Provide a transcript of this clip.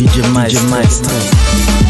DJ Mais, DJ Mais.